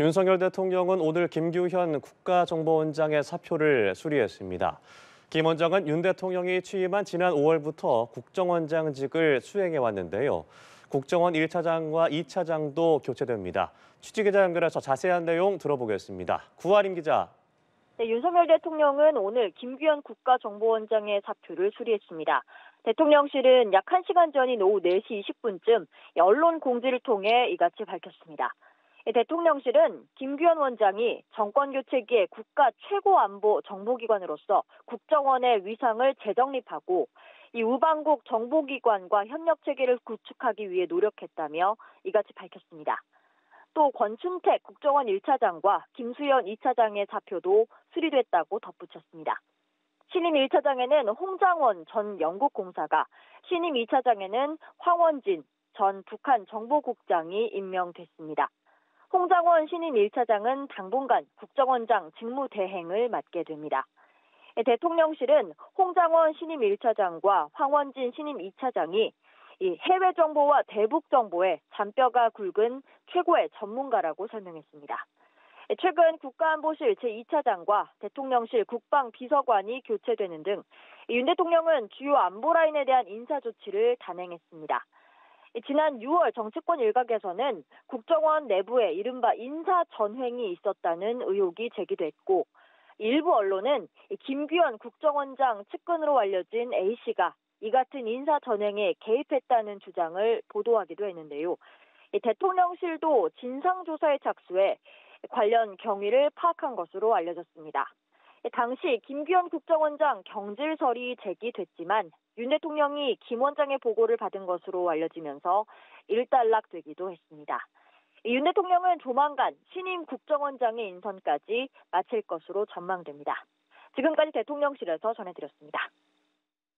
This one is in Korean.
윤석열 대통령은 오늘 김규현 국가정보원장의 사표를 수리했습니다. 김 원장은 윤 대통령이 취임한 지난 5월부터 국정원장직을 수행해 왔는데요. 국정원 1차장과 2차장도 교체됩니다. 취재기자 연결해서 자세한 내용 들어보겠습니다. 구하림 기자. 네, 윤석열 대통령은 오늘 김규현 국가정보원장의 사표를 수리했습니다. 대통령실은 약 1시간 전인 오후 4시 20분쯤 언론 공지를 통해 이같이 밝혔습니다. 대통령실은 김규현 원장이 정권교체기에 국가 최고 안보 정보기관으로서 국정원의 위상을 재정립하고 이 우방국 정보기관과 협력 체계를 구축하기 위해 노력했다며 이같이 밝혔습니다. 또 권춘택 국정원 1차장과 김수현 2차장의 사표도 수리됐다고 덧붙였습니다. 신임 1차장에는 홍장원 전 영국 공사가, 신임 2차장에는 황원진 전 북한 정보국장이 임명됐습니다. 홍장원 신임 1차장은 당분간 국정원장 직무 대행을 맡게 됩니다. 대통령실은 홍장원 신임 1차장과 황원진 신임 2차장이 해외 정보와 대북 정보에 잔뼈가 굵은 최고의 전문가라고 설명했습니다. 최근 국가안보실 제2차장과 대통령실 국방비서관이 교체되는 등 윤 대통령은 주요 안보 라인에 대한 인사 조치를 단행했습니다. 지난 6월 정치권 일각에서는 국정원 내부에 이른바 인사 전횡이 있었다는 의혹이 제기됐고 일부 언론은 김규현 국정원장 측근으로 알려진 A씨가 이 같은 인사 전횡에 개입했다는 주장을 보도하기도 했는데요. 대통령실도 진상조사에 착수해 관련 경위를 파악한 것으로 알려졌습니다. 당시 김규현 국정원장 경질설이 제기됐지만 윤 대통령이 김 원장의 보고를 받은 것으로 알려지면서 일단락되기도 했습니다. 윤 대통령은 조만간 신임 국정원장의 인선까지 마칠 것으로 전망됩니다. 지금까지 대통령실에서 전해드렸습니다.